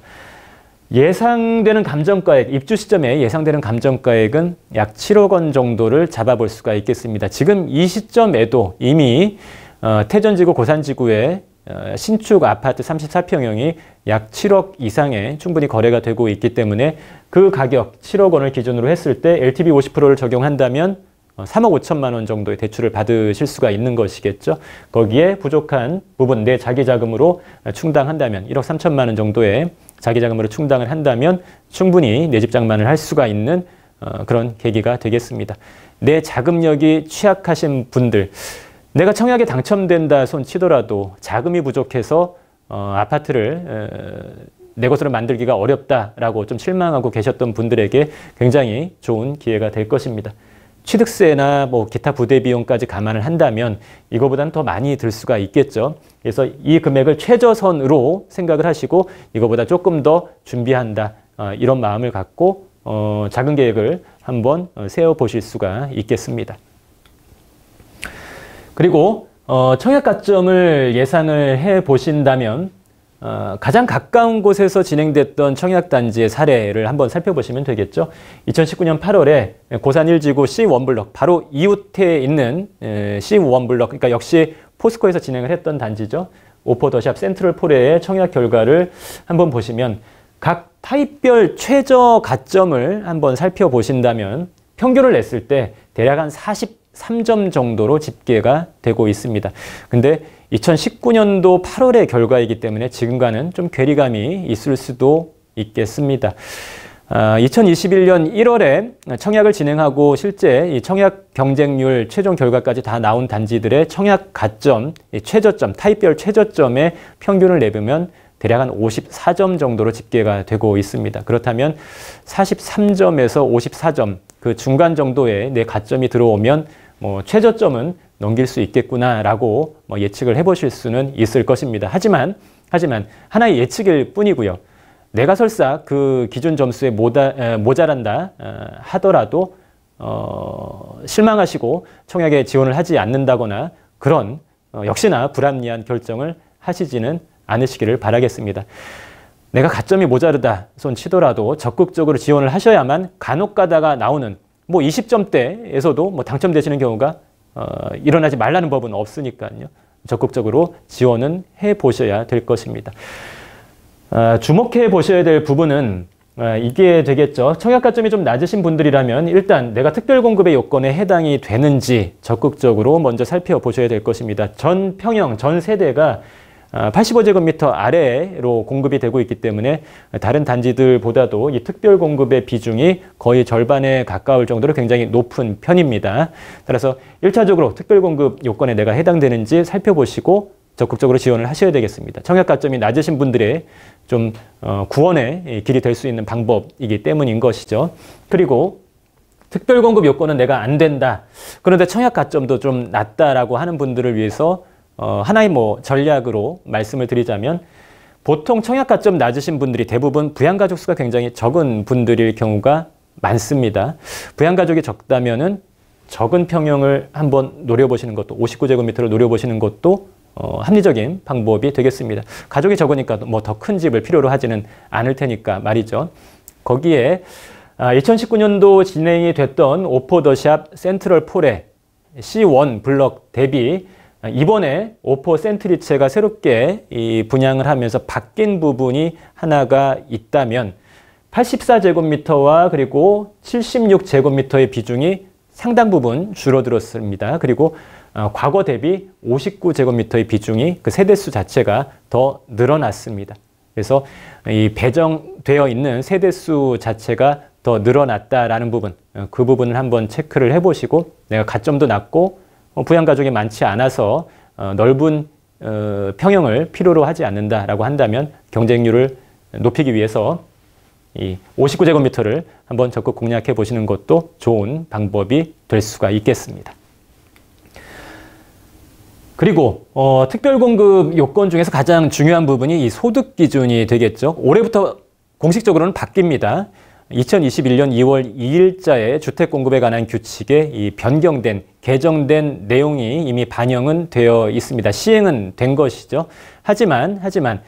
예상되는 감정가액, 입주 시점에 예상되는 감정가액은 약 7억 원 정도를 잡아볼 수가 있겠습니다. 지금 이 시점에도 이미 어, 태전지구, 고산지구에 어, 신축 아파트 34평형이 약 7억 이상에 충분히 거래가 되고 있기 때문에 그 가격 7억 원을 기준으로 했을 때 LTV 50%를 적용한다면 3억 어, 5천만 원 정도의 대출을 받으실 수가 있는 것이겠죠. 거기에 부족한 부분 내 자기 자금으로 충당한다면 1억 3천만 원 정도의 자기 자금으로 충당을 한다면 충분히 내 집 장만을 할 수가 있는 어, 그런 계기가 되겠습니다. 내 자금력이 취약하신 분들 내가 청약에 당첨된다 손 치더라도 자금이 부족해서 어, 아파트를 에, 내 것으로 만들기가 어렵다라고 좀 실망하고 계셨던 분들에게 굉장히 좋은 기회가 될 것입니다. 취득세나 뭐 기타 부대 비용까지 감안을 한다면 이거보다는 더 많이 들 수가 있겠죠. 그래서 이 금액을 최저선으로 생각을 하시고 이거보다 조금 더 준비한다 어, 이런 마음을 갖고 어, 작은 계획을 한번 어, 세워 보실 수가 있겠습니다. 그리고 어, 청약 가점을 예상을 해 보신다면 어, 가장 가까운 곳에서 진행됐던 청약단지의 사례를 한번 살펴보시면 되겠죠. 2019년 8월에 고산 1지구 C1블럭 바로 이웃에 있는 에, C1블럭 그러니까 역시 포스코에서 진행을 했던 단지죠. 오포 더샵 센트럴 포레의 청약 결과를 한번 보시면 각 타입별 최저 가점을 한번 살펴보신다면 평균을 냈을 때 대략 한 40, 3점 정도로 집계가 되고 있습니다. 근데 2019년도 8월의 결과이기 때문에 지금과는 좀 괴리감이 있을 수도 있겠습니다. 아, 2021년 1월에 청약을 진행하고 실제 이 청약 경쟁률 최종 결과까지 다 나온 단지들의 청약 가점, 최저점, 타입별 최저점의 평균을 내보면 대략 한 54점 정도로 집계가 되고 있습니다. 그렇다면 43점에서 54점 그 중간 정도의 내 가점이 들어오면 뭐 최저점은 넘길 수 있겠구나라고 뭐 예측을 해보실 수는 있을 것입니다. 하지만 하지만 하나의 예측일 뿐이고요. 내가 설사 그 기준 점수에 모다, 에, 모자란다 에, 하더라도 어, 실망하시고 청약에 지원을 하지 않는다거나 그런 어, 역시나 불합리한 결정을 하시지는 않으시기를 바라겠습니다. 내가 가점이 모자르다 손 치더라도 적극적으로 지원을 하셔야만 간혹 가다가 나오는 뭐 20점대에서도 뭐 당첨되시는 경우가 어, 일어나지 말라는 법은 없으니까요. 적극적으로 지원은 해 보셔야 될 것입니다. 어, 주목해 보셔야 될 부분은 어, 이게 되겠죠. 청약가점이 좀 낮으신 분들이라면 일단 내가 특별공급의 요건에 해당이 되는지 적극적으로 먼저 살펴보셔야 될 것입니다. 전 평형, 전 세대가 85제곱미터 아래로 공급이 되고 있기 때문에 다른 단지들보다도 이 특별 공급의 비중이 거의 절반에 가까울 정도로 굉장히 높은 편입니다. 따라서 1차적으로 특별 공급 요건에 내가 해당되는지 살펴보시고 적극적으로 지원을 하셔야 되겠습니다. 청약 가점이 낮으신 분들의 좀 어, 구원의 길이 될 수 있는 방법이기 때문인 것이죠. 그리고 특별 공급 요건은 내가 안 된다. 그런데 청약 가점도 좀 낮다라고 하는 분들을 위해서 어, 하나의 뭐 전략으로 말씀을 드리자면 보통 청약 가점 낮으신 분들이 대부분 부양가족 수가 굉장히 적은 분들일 경우가 많습니다. 부양가족이 적다면은 적은 평형을 한번 노려보시는 것도 59제곱미터를 노려보시는 것도 어, 합리적인 방법이 되겠습니다. 가족이 적으니까 뭐 더 큰 집을 필요로 하지는 않을 테니까 말이죠. 거기에 아, 2019년도 진행이 됐던 오포 더샵 센트럴 폴의 C1 블럭 대비 이번에 오포 센트리체가 새롭게 이 분양을 하면서 바뀐 부분이 하나가 있다면 84제곱미터와 그리고 76제곱미터의 비중이 상당 부분 줄어들었습니다. 그리고 어, 과거 대비 59제곱미터의 비중이 그 세대수 자체가 더 늘어났습니다. 그래서 이 배정되어 있는 세대수 자체가 더 늘어났다라는 부분, 어, 그 부분을 한번 체크를 해보시고 내가 가점도 낮고 어, 부양가족이 많지 않아서 넓은 평형을 필요로 하지 않는다라고 한다면 경쟁률을 높이기 위해서 이 59제곱미터를 한번 적극 공략해 보시는 것도 좋은 방법이 될 수가 있겠습니다. 그리고 어, 특별공급 요건 중에서 가장 중요한 부분이 이 소득 기준이 되겠죠. 올해부터 공식적으로는 바뀝니다. 2021년 2월 2일자에 주택 공급에 관한 규칙에 이 변경된 개정된 내용이 이미 반영은 되어 있습니다. 시행은 된 것이죠. 하지만 하지만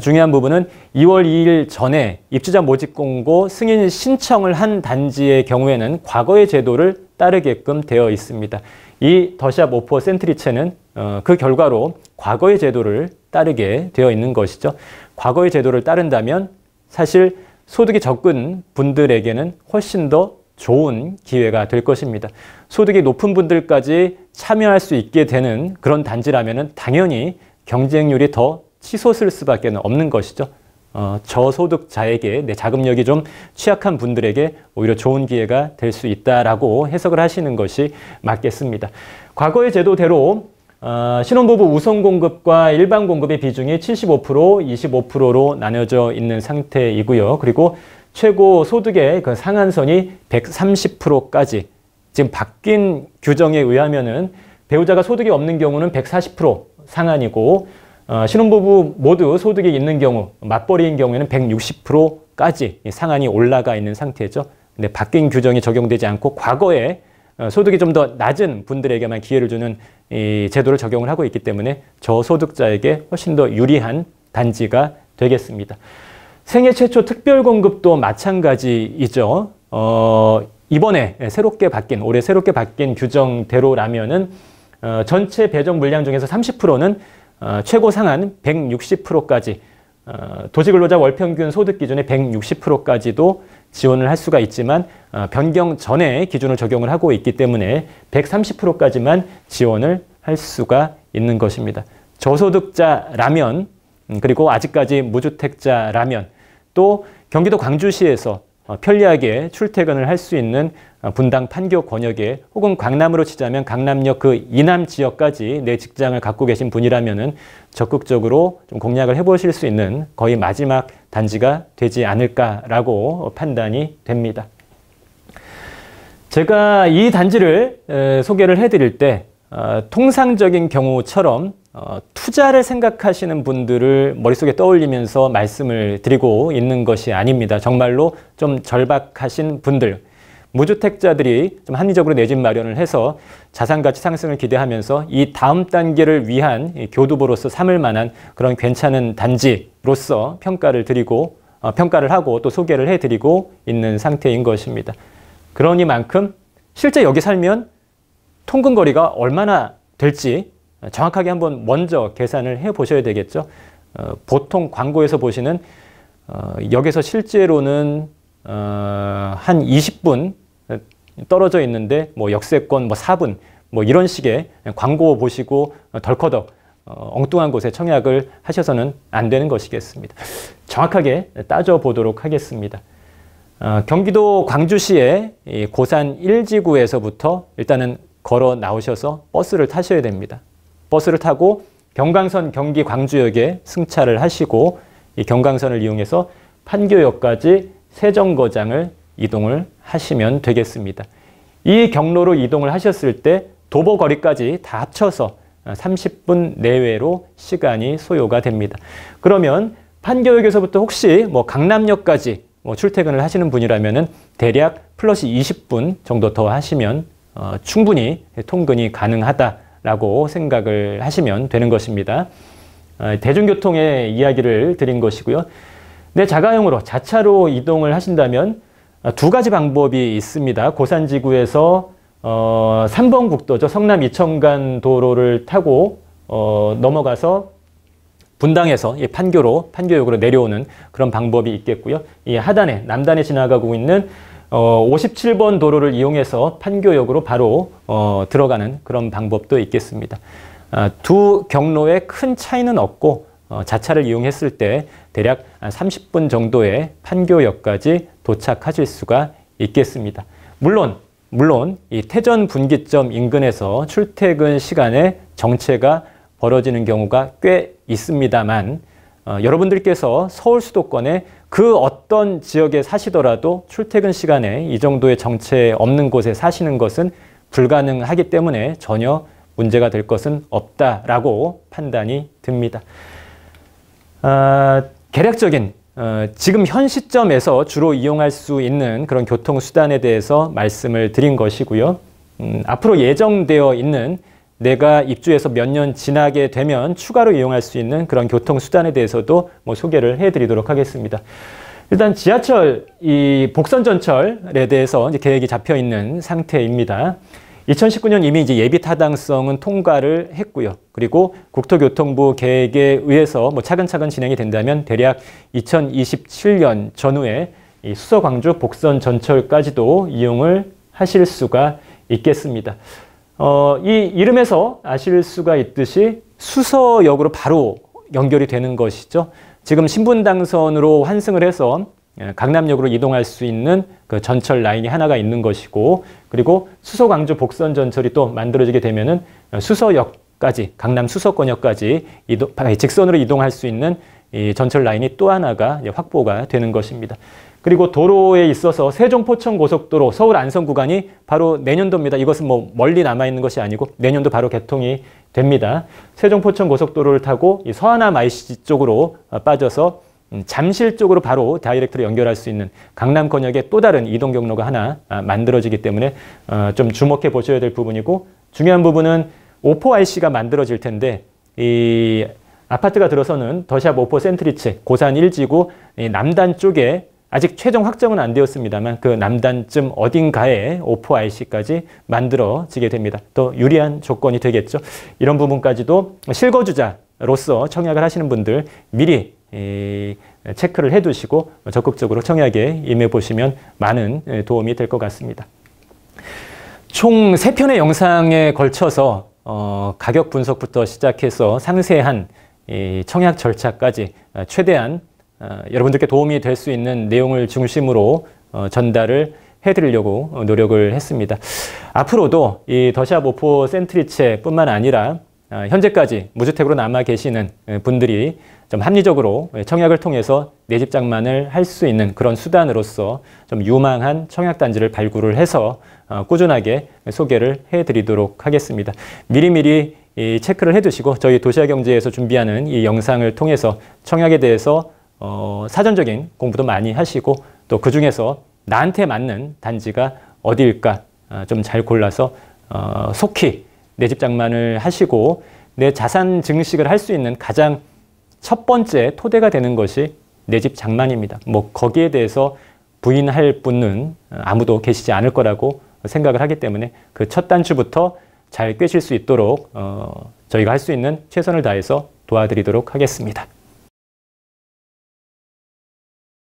중요한 부분은 2월 2일 전에 입주자 모집 공고 승인 신청을 한 단지의 경우에는 과거의 제도를 따르게끔 되어 있습니다. 이 더샵 오퍼 센트리체는 어, 그 결과로 과거의 제도를 따르게 되어 있는 것이죠. 과거의 제도를 따른다면 사실 소득이 적은 분들에게는 훨씬 더 좋은 기회가 될 것입니다. 소득이 높은 분들까지 참여할 수 있게 되는 그런 단지라면 당연히 경쟁률이 더 치솟을 수밖에 없는 것이죠. 어, 저소득자에게 내 자금력이 좀 취약한 분들에게 오히려 좋은 기회가 될 수 있다라고 해석을 하시는 것이 맞겠습니다. 과거의 제도대로 어, 신혼부부 우선 공급과 일반 공급의 비중이 75%, 25%로 나눠져 있는 상태이고요. 그리고 최고 소득의 그 상한선이 130%까지 지금 바뀐 규정에 의하면은 배우자가 소득이 없는 경우는 140% 상한이고 어, 신혼부부 모두 소득이 있는 경우 맞벌이인 경우에는 160%까지 상한이 올라가 있는 상태죠. 근데 바뀐 규정이 적용되지 않고 과거에 어, 소득이 좀 더 낮은 분들에게만 기회를 주는 이 제도를 적용을 하고 있기 때문에 저소득자에게 훨씬 더 유리한 단지가 되겠습니다. 생애 최초 특별 공급도 마찬가지이죠. 어, 이번에 새롭게 바뀐 올해 새롭게 바뀐 규정대로라면은 어, 전체 배정 물량 중에서 30%는 어, 최고 상한 160%까지 어, 도시근로자 월평균 소득 기준의 160%까지도 지원을 할 수가 있지만 어, 변경 전에 기준을 적용을 하고 있기 때문에 130%까지만 지원을 할 수가 있는 것입니다. 저소득자라면 음, 그리고 아직까지 무주택자라면 또 경기도 광주시에서 어, 편리하게 출퇴근을 할 수 있는 어, 분당 판교 권역에 혹은 강남으로 치자면 강남역 그 이남 지역까지 내 직장을 갖고 계신 분이라면은 적극적으로 좀 공략을 해보실 수 있는 거의 마지막 단지가 되지 않을까라고 판단이 됩니다. 제가 이 단지를 소개를 해드릴 때 어, 통상적인 경우처럼 어, 투자를 생각하시는 분들을 머릿속에 떠올리면서 말씀을 드리고 있는 것이 아닙니다. 정말로 좀 절박하신 분들, 무주택자들이 좀 합리적으로 내 집 마련을 해서 자산가치 상승을 기대하면서 이 다음 단계를 위한 교두보로서 삼을 만한 그런 괜찮은 단지로서 평가를 드리고 어, 평가를 하고 또 소개를 해드리고 있는 상태인 것입니다. 그러니만큼 실제 여기 살면 통근거리가 얼마나 될지 정확하게 한번 먼저 계산을 해 보셔야 되겠죠. 어, 보통 광고에서 보시는 어, 역에서 실제로는 어, 한 20분 떨어져 있는데 뭐 역세권 뭐 4분 뭐 이런 식의 광고 보시고 덜커덕 어, 엉뚱한 곳에 청약을 하셔서는 안 되는 것이겠습니다. 정확하게 따져보도록 하겠습니다. 어, 경기도 광주시의 고산 1지구에서부터 일단은 걸어 나오셔서 버스를 타셔야 됩니다. 버스를 타고 경강선 경기 광주역에 승차를 하시고 이 경강선을 이용해서 판교역까지 세정거장을 이동을 하시면 되겠습니다. 이 경로로 이동을 하셨을 때 도보 거리까지 다 합쳐서 30분 내외로 시간이 소요가 됩니다. 그러면 판교역에서부터 혹시 뭐 강남역까지 뭐 출퇴근을 하시는 분이라면은 대략 플러스 20분 정도 더 하시면 어, 충분히 통근이 가능하다라고 생각을 하시면 되는 것입니다. 어, 대중교통의 이야기를 드린 것이고요. 내 자가용으로 자차로 이동을 하신다면 어, 두 가지 방법이 있습니다. 고산지구에서 어, 3번 국도죠. 성남 이천간 도로를 타고 어, 넘어가서 분당에서 이 판교로 판교역으로 내려오는 그런 방법이 있겠고요. 이 하단에 남단에 지나가고 있는 어, 57번 도로를 이용해서 판교역으로 바로 어, 들어가는 그런 방법도 있겠습니다. 아, 두 경로에 큰 차이는 없고 어, 자차를 이용했을 때 대략 30분 정도의 판교역까지 도착하실 수가 있겠습니다. 물론 물론 이 태전 분기점 인근에서 출퇴근 시간에 정체가 벌어지는 경우가 꽤 있습니다만 어, 여러분들께서 서울 수도권에 그 어떤 지역에 사시더라도 출퇴근 시간에 이 정도의 정체 없는 곳에 사시는 것은 불가능하기 때문에 전혀 문제가 될 것은 없다라고 판단이 듭니다. 아, 개략적인 어, 지금 현 시점에서 주로 이용할 수 있는 그런 교통수단에 대해서 말씀을 드린 것이고요. 음, 앞으로 예정되어 있는 내가 입주해서 몇 년 지나게 되면 추가로 이용할 수 있는 그런 교통수단에 대해서도 뭐 소개를 해드리도록 하겠습니다. 일단 지하철 이 복선 전철에 대해서 이제 계획이 잡혀 있는 상태입니다. 2019년 이미 이제 예비 타당성은 통과를 했고요. 그리고 국토교통부 계획에 의해서 뭐 차근차근 진행이 된다면 대략 2027년 전후에 이 수서 광주 복선 전철까지도 이용을 하실 수가 있겠습니다. 어, 이 이름에서 아실 수가 있듯이 수서역으로 바로 연결이 되는 것이죠. 지금 신분 당선으로 환승을 해서 예, 강남역으로 이동할 수 있는 그 전철 라인이 하나가 있는 것이고 그리고 수서 광주 복선 전철이 또 만들어지게 되면은 수서역까지 강남 수서권역까지 이동, 직선으로 이동할 수 있는 이 전철 라인이 또 하나가 확보가 되는 것입니다. 그리고 도로에 있어서 세종포천 고속도로 서울 안성 구간이 바로 내년도입니다. 이것은 뭐 멀리 남아 있는 것이 아니고 내년도 바로 개통이 됩니다. 세종포천 고속도로를 타고 이 서하남 IC 쪽으로 빠져서 음, 잠실 쪽으로 바로 다이렉트로 연결할 수 있는 강남 권역의 또 다른 이동 경로가 하나 아, 만들어지기 때문에 어, 좀 주목해 보셔야 될 부분이고 중요한 부분은 오포 IC가 만들어질 텐데 이 아파트가 들어서는 더샵 오포 센트리치 고산 1지구 남단 쪽에 아직 최종 확정은 안 되었습니다만 그 남단쯤 어딘가에 오포 IC까지 만들어지게 됩니다. 또 유리한 조건이 되겠죠. 이런 부분까지도 실거주자로서 청약을 하시는 분들 미리 체크를 해두시고 적극적으로 청약에 임해 보시면 많은 도움이 될 것 같습니다. 총 세편의 영상에 걸쳐서 어, 가격 분석부터 시작해서 상세한 청약 절차까지 최대한 어, 여러분들께 도움이 될 수 있는 내용을 중심으로 어, 전달을 해드리려고 노력을 했습니다. 앞으로도 이 더샵 오포 센트리체뿐만 아니라 어, 현재까지 무주택으로 남아 계시는 분들이 좀 합리적으로 청약을 통해서 내 집 장만을 할 수 있는 그런 수단으로서 좀 유망한 청약단지를 발굴을 해서 꾸준하게 소개를 해드리도록 하겠습니다. 미리미리 체크를 해두시고 저희 도시화경제에서 준비하는 이 영상을 통해서 청약에 대해서 어, 사전적인 공부도 많이 하시고 또 그 중에서 나한테 맞는 단지가 어디일까 어, 좀잘 골라서 어, 속히 내 집 장만을 하시고 내 자산 증식을 할 수 있는 가장 첫 번째 토대가 되는 것이 내 집 장만입니다. 뭐 거기에 대해서 부인할 분은 아무도 계시지 않을 거라고 생각을 하기 때문에 그 첫 단추부터 잘 꿰실 수 있도록 어, 저희가 할 수 있는 최선을 다해서 도와드리도록 하겠습니다.